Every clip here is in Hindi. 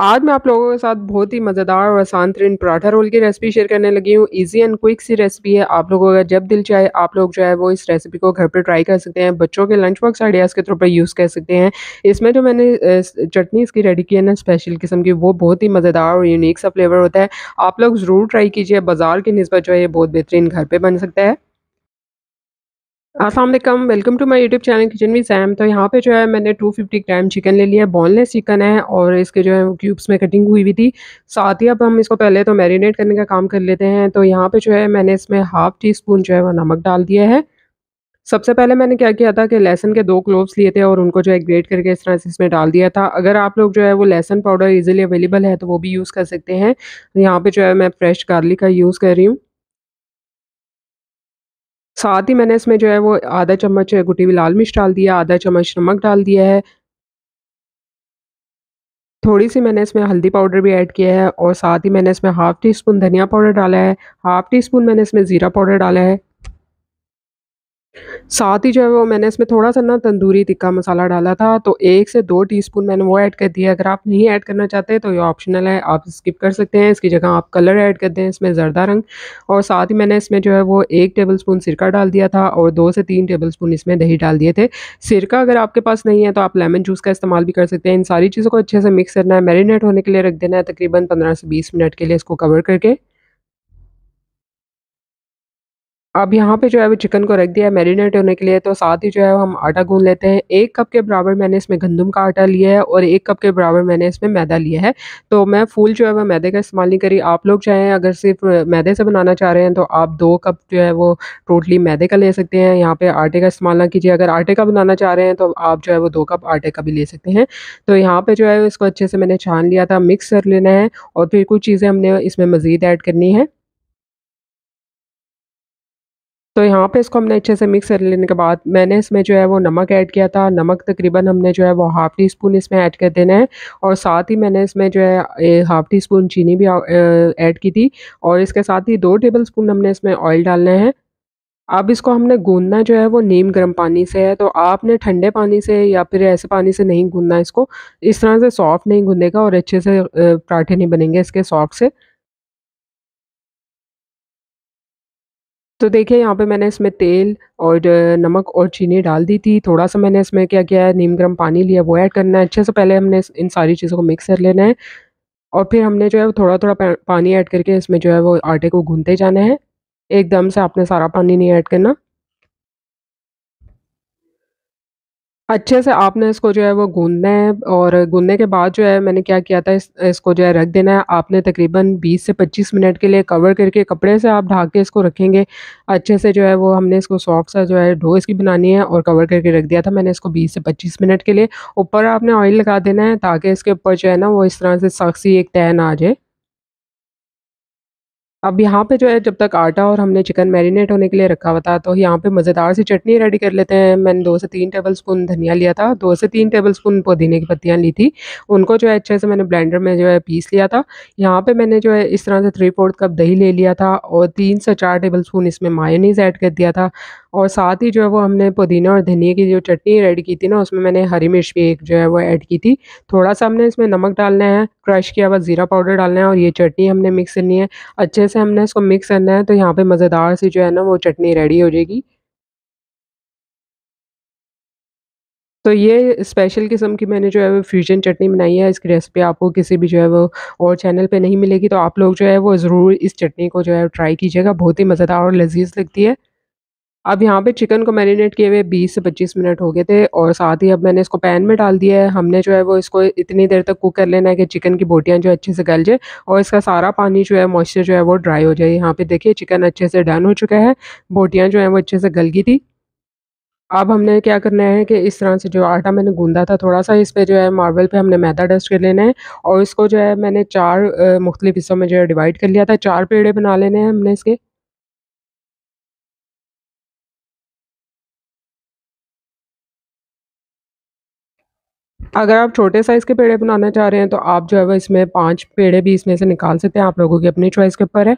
आज मैं आप लोगों के साथ बहुत ही मज़ेदार और आसान तरीन पराठा रोल की रेसिपी शेयर करने लगी हूँ। इजी एंड क्विक सी रेसिपी है। आप लोगों का जब दिल चाहे, आप लोग जो है वो इस रेसिपी को घर पर ट्राई कर सकते हैं। बच्चों के लंच बॉक्स आइडियाज़ के तौर पर यूज़ कर सकते हैं। इसमें जो मैंने चटनी इसकी रेडी की है ना स्पेशल किस्म की, वो बहुत ही मज़ेदार और यूनिक सा फ्लेवर होता है। आप लोग ज़रूर ट्राई कीजिए। बाज़ार की नस्बत जो है, ये बहुत बेहतरीन घर पर बन सकता है। अस्सलाम welcome to my YouTube channel Kitchen with Sam तो यहाँ पे जो है मैंने 250 ग्राम चिकन ले लिया है बोनलेस चिकन है और इसके जो है क्यूब्स में कटिंग हुई हुई थी। साथ ही अब हम इसको पहले तो मैरिनेट करने का काम कर लेते हैं। तो यहाँ पे जो है मैंने इसमें हाफ़ टी स्पून जो है वो नमक डाल दिया है। सबसे पहले मैंने क्या किया था कि लहसन के दो क्लोव्स लिए थे और उनको जो है ग्रेट करके इस तरह से इसमें डाल दिया था। अगर आप लोग जो है वो लहसन पाउडर ईजिली अवेलेबल है तो वो भी यूज़ कर सकते हैं। यहाँ पर जो है मैं फ्रेश गार्लिक का यूज़ कर रही हूँ। साथ ही मैंने इसमें जो है वो आधा चम्मच गुटी हुई लाल मिर्च डाल दिया, आधा चम्मच नमक डाल दिया है। थोड़ी-सी मैंने इसमें हल्दी पाउडर भी ऐड किया है और साथ ही मैंने इसमें हाफ़ टी स्पून धनिया पाउडर डाला है, हाफ़ टी स्पून मैंने इसमें ज़ीरा पाउडर डाला है। साथ ही जो है वो मैंने इसमें थोड़ा-सा ना तंदूरी तिक्का मसाला डाला था, तो एक से 2 टीस्पून मैंने वो ऐड कर दिया। अगर आप नहीं ऐड करना चाहते तो ये ऑप्शनल है, आप स्किप कर सकते हैं। इसकी जगह आप कलर ऐड कर दें इसमें ज़रदा रंग और साथ ही मैंने इसमें जो है वो 1 टेबलस्पून सिरका डाल दिया था और दो से 3 टेबलस्पून इसमें दही डाल दिए थे। सिरका अगर आपके पास नहीं है तो आप लेमन जूस का इस्तेमाल भी कर सकते हैं। इन सारी चीज़ों को अच्छे से मिक्स करना है, मैरिनेट होने के लिए रख देना है तकरीबन 15 से 20 मिनट के लिए इसको कवर करके। अब यहाँ पे जो है वो चिकन को रख दिया है मैरिनेट होने के लिए तो साथ ही जो है हम आटा गूँध लेते हैं। एक कप के बराबर मैंने इसमें गंदम का आटा लिया है और एक कप के बराबर मैंने इसमें मैदा लिया है। तो मैं फूल जो है वो मैदे का इस्तेमाल नहीं करी। आप लोग चाहें अगर सिर्फ़ मैदे से बनाना चाह रहे हैं तो आप दो कप जो है वो टोटली मैदे का ले सकते हैं। यहाँ पर आटे का इस्तेमाल ना कीजिए। अगर आटे का बनाना चाह रहे हैं तो आप जो है वो दो कप आटे का भी ले सकते हैं। तो यहाँ पर जो है इसको अच्छे से मैंने छान लिया था, मिक्स कर लेना है और फिर कुछ चीज़ें हमने इसमें मज़ीद ऐड करनी है। तो यहाँ पे इसको हमने अच्छे से मिक्स कर लेने के बाद मैंने इसमें जो है वो नमक ऐड किया था। नमक तकरीबन हमने जो है वो हाफ़ टी स्पून इसमें ऐड कर देना है और साथ ही मैंने इसमें जो है हाफ़ टी स्पून चीनी भी ऐड की थी और इसके साथ ही दो टेबल स्पून हमने इसमें ऑयल डालना है। अब इसको हमने गूंदना जो है वो नीम गर्म पानी से है। तो आपने ठंडे पानी से या फिर ऐसे पानी से नहीं गूंदना इसको। इस तरह से सॉफ्ट नहीं गूंदेगा और अच्छे से पराठे नहीं बनेंगे इसके सॉफ्ट से। तो देखिए, यहाँ पे मैंने इसमें तेल और नमक और चीनी डाल दी थी। थोड़ा-सा मैंने इसमें क्या किया है, नीम गर्म पानी लिया, वो ऐड करना है। अच्छे से पहले हमने इन सारी चीज़ों को मिक्स कर लेना है और फिर हमने जो है, वो थोड़ा-थोड़ा पानी ऐड करके इसमें जो है, वो आटे को घूनते जाना है। एकदम से आपने सारा पानी नहीं ऐड करना। अच्छे से आपने इसको जो है वो गूँदना है और गूँदने के बाद जो है मैंने क्या किया था, इस, इसको जो है रख देना है। आपने तकरीबन 20 से 25 मिनट के लिए कवर करके कपड़े से आप ढाक के इसको रखेंगे। अच्छे से जो है वो हमने इसको सॉफ्ट सा जो है डो इसकी बनानी है और कवर करके रख दिया था मैंने इसको 20 से 25 मिनट के लिए। ऊपर आपने ऑयल लगा देना है ताकि इसके ऊपर जो है ना वो इस तरह से सख्त सी एक तैन आ जाए। अब यहाँ पे जो है, जब तक आटा और हमने चिकन मैरिनेट होने के लिए रखा हुआ था तो यहाँ पे मज़ेदार सी चटनी रेडी कर लेते हैं। मैंने दो से तीन टेबल स्पून धनिया लिया था, दो से तीन टेबल स्पून पुदीने की पत्तियाँ ली थी। उनको जो है, अच्छे से मैंने ब्लेंडर में जो है, पीस लिया था। यहाँ पे मैंने जो है, इस तरह से थ्री फोर्थ कप दही ले लिया था और तीन से चार टेबल स्पून इसमें मायोनीज़ ऐड कर दिया था। और साथ ही जो है, वो हमने पुदीना और धनिया की जो चटनी रेडी की थी ना, उसमें मैंने हरी मिर्च भी एक जो है, वो ऐड की थी। थोड़ा सा हमने इसमें नमक डालना है क्रश किया हुआ ज़ीरा पाउडर डालना है और ये चटनी हमने मिक्स करनी है। अच्छे से हमने इसको मिक्स करना है तो यहाँ पे मज़ेदार सी जो है ना वो चटनी रेडी हो जाएगी। तो ये स्पेशल किस्म की मैंने जो है वो फ्यूजन चटनी बनाई है। इसकी रेसिपी आपको किसी भी जो है वो और चैनल पे नहीं मिलेगी तो आप लोग जो है वो ज़रूर इस चटनी को जो है ट्राई कीजिएगा। बहुत ही मज़ेदार और लजीज लगती है। अब यहाँ पे चिकन को मैरिनेट किए हुए 20 से 25 मिनट हो गए थे और साथ ही अब मैंने इसको पैन में डाल दिया है। हमने जो है वो इसको इतनी देर तक कुक कर लेना है कि चिकन की बोटियाँ जो अच्छे से गल जाए और इसका सारा पानी जो है मॉइस्चर जो है वो ड्राई हो जाए। यहाँ पे देखिए चिकन अच्छे से डन हो चुका है। बोटियाँ जो हैं वो अच्छे से गल गई थी। अब हमने क्या करना है कि इस तरह से जो आटा मैंने गूंदा था थोड़ा सा इस पर जो है मार्बल पे हमने मैदा डस्ट कर लेना है और इसको जो है मैंने चार मुख्तलिफ़ हिस्सों में जो है डिवाइड कर लिया था। चार पेड़े बना लेने हैं हमने इसके। अगर आप छोटे साइज़ के पेड़े बनाना चाह रहे हैं तो आप जो है वो इसमें 5 पेड़े भी इसमें से निकाल सकते हैं, आप लोगों की अपनी चॉइस के ऊपर है।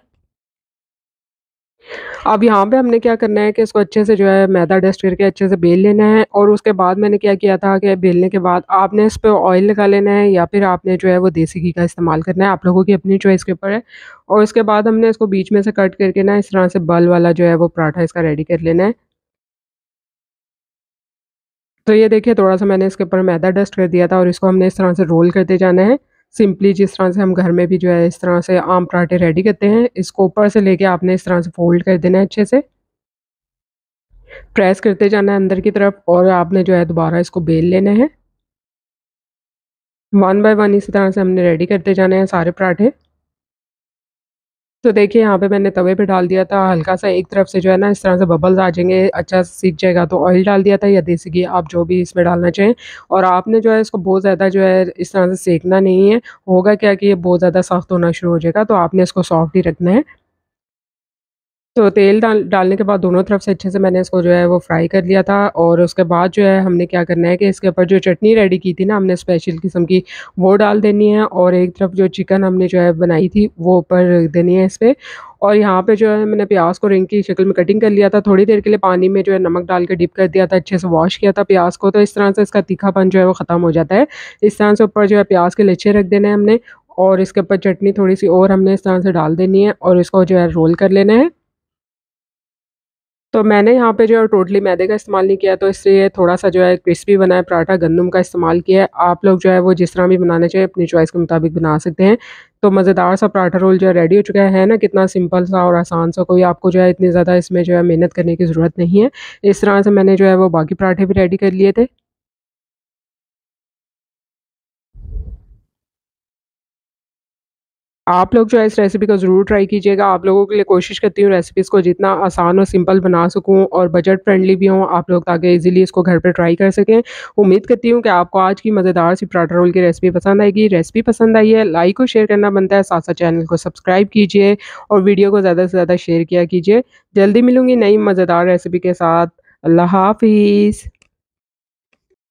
अब यहाँ पे हमने क्या करना है कि इसको अच्छे से जो है मैदा डस्ट करके अच्छे से बेल लेना है और उसके बाद मैंने क्या किया था कि बेलने के बाद आपने इस पर ऑयल लगा लेना है या फिर आपने जो है वो देसी घी का इस्तेमाल करना है। आप लोगों की अपनी चॉइस के ऊपर है। और उसके बाद हमने इसको बीच में से कट करके ना इस तरह से बल वाला जो है वो पराठा इसका रेडी कर लेना है। तो ये देखिए थोड़ा-सा मैंने इसके ऊपर मैदा डस्ट कर दिया था और इसको हमने इस तरह से रोल करते जाना है। सिंपली जिस तरह से हम घर में भी जो है इस तरह से आम पराठे रेडी करते हैं, इसको ऊपर से लेके आपने इस तरह से फ़ोल्ड कर देना है अच्छे से। प्रेस करते जाना है अंदर की तरफ़ और आपने जो है दोबारा इसको बेल लेना है। वन बाय वन इसी तरह से हमने रेडी करते जाने हैं सारे पराठे। तो देखिए, यहाँ पे मैंने तवे पे डाल दिया था, हल्का सा एक तरफ़ से जो है ना, इस तरह से बबल्स आ जाएँगे अच्छा सीख जाएगा तो ऑयल डाल दिया था या देसी घी, आप जो भी इसमें डालना चाहें। और आपने जो है, इसको बहुत ज़्यादा जो है, इस तरह से सेकना नहीं है, होगा क्या कि ये बहुत ज़्यादा सख्त होना शुरू हो जाएगा तो आपने इसको सॉफ्ट ही रखना है। तो तेल डाल, डालने के बाद दोनों तरफ़ से अच्छे से मैंने इसको जो है वो फ्राई कर लिया था और उसके बाद जो है हमने क्या करना है कि इसके ऊपर जो चटनी रेडी की थी ना, हमने स्पेशल किस्म की, वो डाल देनी है और एक तरफ़ जो चिकन हमने जो है बनाई थी, वो ऊपर रख देनी है इस पर और यहाँ पे जो है मैंने प्याज को रिंग की शक्ल में कटिंग कर लिया था, थोड़ी देर के लिए पानी में जो है नमक डाल के डिप कर दिया था, अच्छे से वॉश किया था प्याज को तो इस तरह से इसका तीखापन जो है वो ख़त्म हो जाता है। इस तरह से ऊपर जो है प्याज के लच्छे रख देने हैं हमने और इसके ऊपर चटनी थोड़ी सी और हमने इस तरह से डाल देनी है और इसको जो है रोल कर लेना है। तो मैंने यहाँ पे जो है टोटली मैदे का इस्तेमाल नहीं किया तो इससे थोड़ा-सा जो है क्रिस्पी बना है, पराठा गंदम का इस्तेमाल किया है। आप लोग जो है वो जिस तरह भी बनाना चाहिए अपनी चॉइस के मुताबिक बना सकते हैं। तो मज़ेदार सा पराठा रोल जो है रेडी हो चुका है ना कितना सिंपल सा और आसान सा, कोई आपको जो है इतनी ज़्यादा इसमें जो है मेहनत करने की ज़रूरत नहीं है। इस तरह से मैंने जो है वो बाकी पराठे भी रेडी कर लिए थे। आप लोग जो है इस रेसिपी को ज़रूर ट्राई कीजिएगा। आप लोगों के लिए कोशिश करती हूँ रेसिपीज़ को जितना आसान और सिंपल बना सकूँ और बजट फ्रेंडली भी हों आप लोग ताकि इज़ीली इसको घर पर ट्राई कर सकें। उम्मीद करती हूँ कि आपको आज की मज़ेदार सी पराठा रोल की रेसिपी पसंद आएगी। रेसिपी पसंद आई है लाइक और शेयर करना बनता है, साथ-साथ चैनल को सब्सक्राइब कीजिए और वीडियो को ज़्यादा से ज़्यादा शेयर किया कीजिए। जल्दी मिलूँगी नई मज़ेदार रेसिपी के साथ। अल्लाह हाफ़िज़।